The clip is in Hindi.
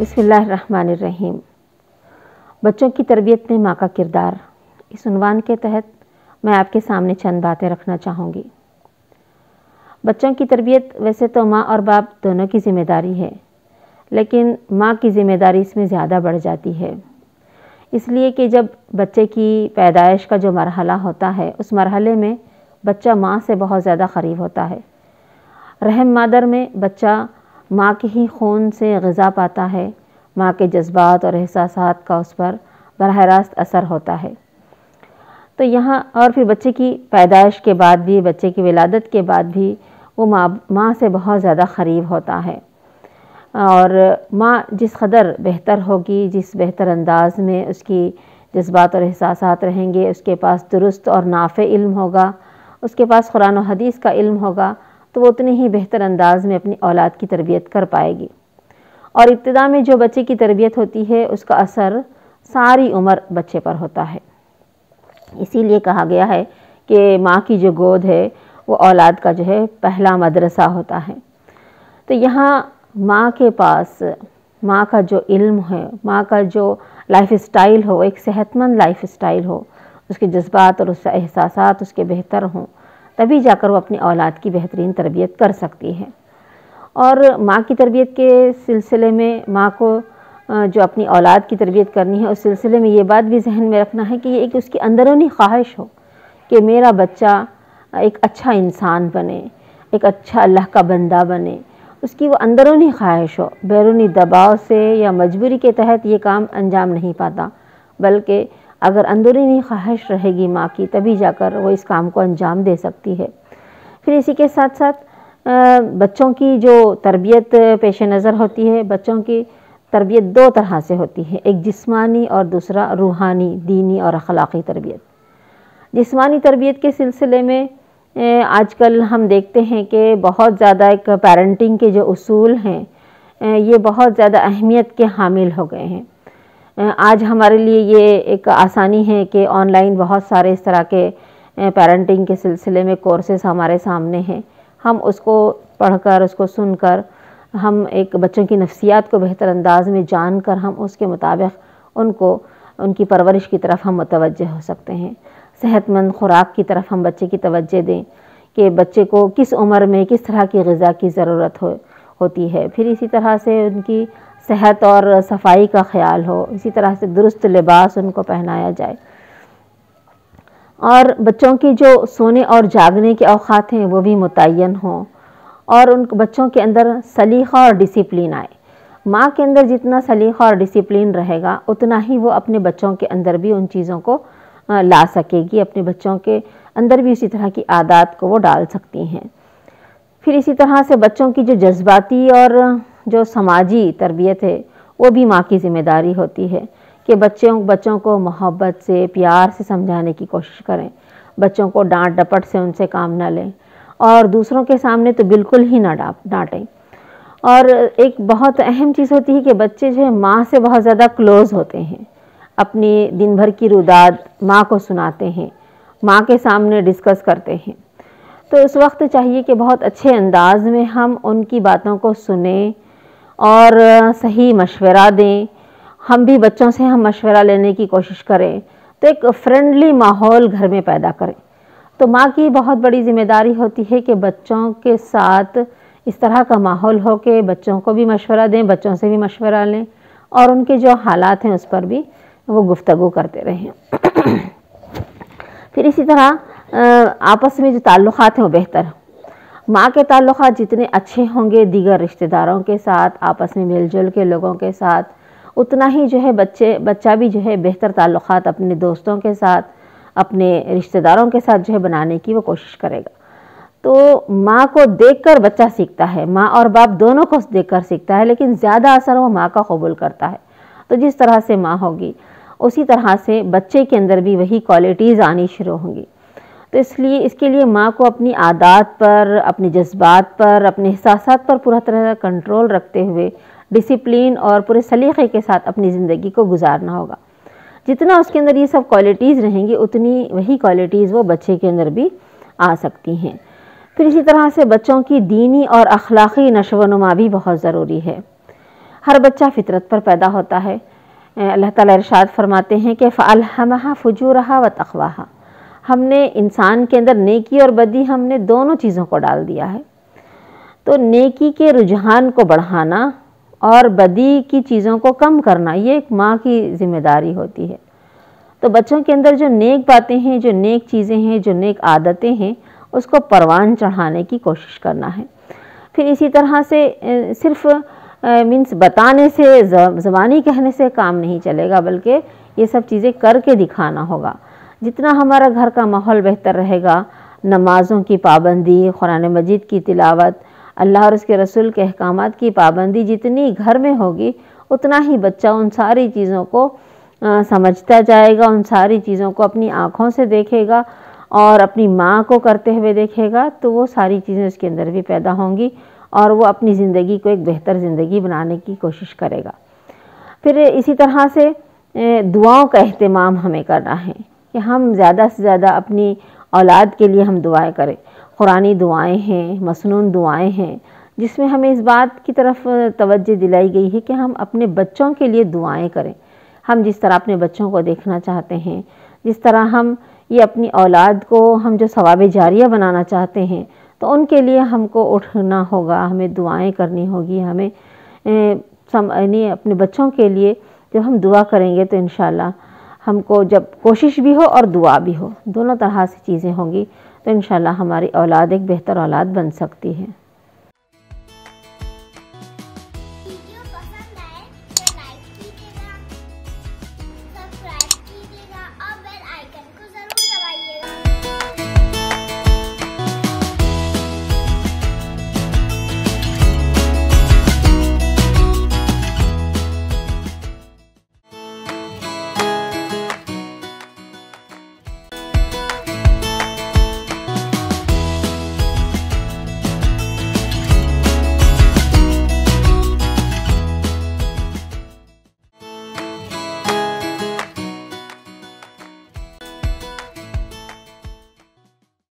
बिस्मिल्लाहिर्रहमानिर्रहीम। बच्चों की तरबियत में माँ का किरदार। इस उनवान के तहत मैं आपके सामने चंद बातें रखना चाहूँगी। बच्चों की तरबियत वैसे तो माँ और बाप दोनों की ज़िम्मेदारी है, लेकिन माँ की ज़िम्मेदारी इसमें ज़्यादा बढ़ जाती है। इसलिए कि जब बच्चे की पैदाइश का जो मरहला होता है, उस मरहले में बच्चा माँ से बहुत ज़्यादा करीब होता है। रहम मादर में बच्चा माँ के ही खून से गज़ा पाता है माँ के जज्बात और एहसास का उस पर बरह रास्त असर होता है। तो यहाँ और फिर बच्चे की पैदाइश के बाद भी, बच्चे की विलादत के बाद भी वो माँ माँ से बहुत ज़्यादा करीब होता है। और माँ जिस कदर बेहतर होगी, जिस बेहतर अंदाज में उसकी जज्बात और एहसास रहेंगे, उसके पास दुरुस्त और नाफ़ इल्म होगा, उसके पास कुरान हदीस का इल्म होगा तो वो उतने ही बेहतर अंदाज में अपनी औलाद की तरबियत कर पाएगी। और इब्तदा में जो बच्चे की तरबियत होती है, उसका असर सारी उम्र बच्चे पर होता है। इसीलिए कहा गया है कि माँ की जो गोद है, वो औलाद का जो है, पहला मदरसा होता है। तो यहाँ माँ के पास, माँ का जो इल्म है, माँ का जो लाइफ स्टाइल हो एक सेहतमंद लाइफ स्टाइल हो, उसके जज्बात और उसके एहसास उसके बेहतर हों, तभी जाकर वो अपनी औलाद की बेहतरीन तरबियत कर सकती है। और माँ की तरबियत के सिलसिले में माँ को जो अपनी औलाद की तरबियत करनी है, उस सिलसिले में ये बात भी जहन में रखना है कि ये एक उसकी अंदरूनी ख्वाहिश हो कि मेरा बच्चा एक अच्छा इंसान बने, एक अच्छा अल्लाह का बंदा बने। उसकी वो अंदरूनी ख्वाहिश हो, बैरूनी दबाव से या मजबूरी के तहत ये काम अंजाम नहीं पाता, बल्कि अगर अंदरूनी ख्वाहिश रहेगी माँ की, तभी जाकर वो इस काम को अंजाम दे सकती है। फिर इसी के साथ साथ बच्चों की जो तरबियत पेश नज़र होती है, बच्चों की तरबियत दो तरह से होती है, एक जिस्मानी और दूसरा रूहानी, दीनी और अखलाक़ी तरबियत। जिस्मानी तरबियत के सिलसिले में आजकल हम देखते हैं कि बहुत ज़्यादा एक पेरेंटिंग के जो असूल हैं ये बहुत ज़्यादा अहमियत के हामिल हो गए हैं। आज हमारे लिए ये एक आसानी है कि ऑनलाइन बहुत सारे इस तरह के पेरेंटिंग के सिलसिले में कोर्सेज हमारे सामने हैं। हम उसको पढ़कर, उसको सुनकर, हम एक बच्चों की नफ्सियात को बेहतर अंदाज में जानकर हम उसके मुताबिक उनको, उनकी परवरिश की तरफ़ हम मुतवजह हो सकते हैं। सेहतमंद ख़ुराक की तरफ़ हम बच्चे की तवज्जो दें कि बच्चे को किस उम्र में किस तरह की गज़ा की ज़रूरत हो, होती है। फिर इसी तरह से उनकी सेहत और सफ़ाई का ख्याल हो, इसी तरह से दुरुस्त लिबास उनको पहनाया जाए। और बच्चों की जो सोने और जागने के अवकात हैं, वो भी मुतन हों। और उन बच्चों के अंदर सलीक़ा और डिसिप्लिन आए। माँ के अंदर जितना सलीक़ा और डिसिप्लिन रहेगा, उतना ही वो अपने बच्चों के अंदर भी उन चीज़ों को ला सकेगी। अपने बच्चों के अंदर भी इसी तरह की आदत को वो डाल सकती हैं। फिर इसी तरह से बच्चों की जो जज्बाती और जो समाजी तरबियत है, वो भी माँ की ज़िम्मेदारी होती है। कि बच्चों बच्चों को मोहब्बत से, प्यार से समझाने की कोशिश करें। बच्चों को डांट डपट से उनसे काम ना लें। और दूसरों के सामने तो बिल्कुल ही ना डांटें और एक बहुत अहम चीज़ होती है कि बच्चे जो है, माँ से बहुत ज़्यादा क्लोज़ होते हैं। अपनी दिन भर की रुदाद माँ को सुनाते हैं, माँ के सामने डिस्कस करते हैं। तो उस वक्त चाहिए कि बहुत अच्छे अंदाज में हम उनकी बातों को सुने और सही मशवरा दें हम भी बच्चों से हम मशवरा लेने की कोशिश करें तो एक फ्रेंडली माहौल घर में पैदा करें। तो माँ की बहुत बड़ी ज़िम्मेदारी होती है कि बच्चों के साथ इस तरह का माहौल हो के बच्चों को भी मशवरा दें, बच्चों से भी मशवरा लें, और उनके जो हालात हैं उस पर भी वो गुफ्तगु करते रहें। फिर इसी तरह आपस में जो ताल्लुक़ हैं वो बेहतर माँ के ताल्लुक़ जितने अच्छे होंगे, दीगर रिश्तेदारों के साथ, आपस में मिलजुल के लोगों के साथ उतना ही जो है बच्चे, बच्चा भी जो है बेहतर ताल्लुक़ अपने दोस्तों के साथ, अपने रिश्तेदारों के साथ जो है बनाने की वो कोशिश करेगा। तो माँ को देखकर बच्चा सीखता है। माँ और बाप दोनों को देखकर सीखता है, लेकिन ज़्यादा असर वो माँ का कबूल करता है। तो जिस तरह से माँ होगी, उसी तरह से बच्चे के अंदर भी वही क्वालिटीज़ आनी शुरू होंगी। तो इसलिए, इसके लिए माँ को अपनी आदत पर, अपने जज्बात पर, अपने एहसास पर पूरा तरह कंट्रोल रखते हुए डिसिप्लिन और पूरे सलीक़े के साथ अपनी ज़िंदगी को गुजारना होगा। जितना उसके अंदर ये सब क्वालिटीज़ रहेंगी, उतनी वही क्वालिटीज़ वो बच्चे के अंदर भी आ सकती हैं। फिर इसी तरह से बच्चों की दीनी और अखलाक़ी नशो नुमा भी बहुत ज़रूरी है। हर बच्चा फितरत पर पैदा होता है। अल्लाह ताला इरशाद फरमाते हैं कि फ़ालहमहा फजूरहा व तखवाहा हमने इंसान के अंदर नेकी और बदी हमने दोनों चीज़ों को डाल दिया है। तो नेकी के रुझान को बढ़ाना और बदी की चीज़ों को कम करना, ये एक माँ की ज़िम्मेदारी होती है। तो बच्चों के अंदर जो नेक बातें हैं, जो नेक चीज़ें हैं, जो नेक आदतें हैं, उसको परवान चढ़ाने की कोशिश करना है। फिर इसी तरह से सिर्फ़ मीन्स बताने से ज़बानी कहने से काम नहीं चलेगा, बल्कि ये सब चीज़ें करके दिखाना होगा। जितना हमारा घर का माहौल बेहतर रहेगा, नमाज़ों की पाबंदी, कुरान मजीद की तिलावत अल्लाह और उसके रसूल के अहकाम की पाबंदी जितनी घर में होगी उतना ही बच्चा उन सारी चीज़ों को आ, समझता जाएगा उन सारी चीज़ों को अपनी आँखों से देखेगा और अपनी माँ को करते हुए देखेगा तो वो सारी चीज़ें उसके अंदर भी पैदा होंगी और वो अपनी ज़िंदगी को एक बेहतर ज़िंदगी बनाने की कोशिश करेगा। फिर इसी तरह से दुआओं का अहतमाम हमें करना है कि हम ज़्यादा से ज़्यादा अपनी औलाद के लिए हम दुआएँ करें। कुरानी दुआएँ हैं, मसनून दुआएँ हैं, जिसमें हमें इस बात की तरफ़ तवज्जो दिलाई गई है कि हम अपने बच्चों के लिए दुआएँ करें। हम जिस तरह अपने बच्चों को देखना चाहते हैं, जिस तरह हम ये अपनी औलाद को, हम जो सवाब जारिया बनाना चाहते हैं तो उनके लिए हमको उठना होगा, हमें दुआएँ करनी होगी, हमें यानी अपने बच्चों के लिए जब हम दुआ करेंगे तो इन हमको जब कोशिश भी हो और दुआ भी हो, दोनों तरह से चीज़ें होंगी। तो इन हमारी औलाद एक बेहतर औलाद बन सकती है।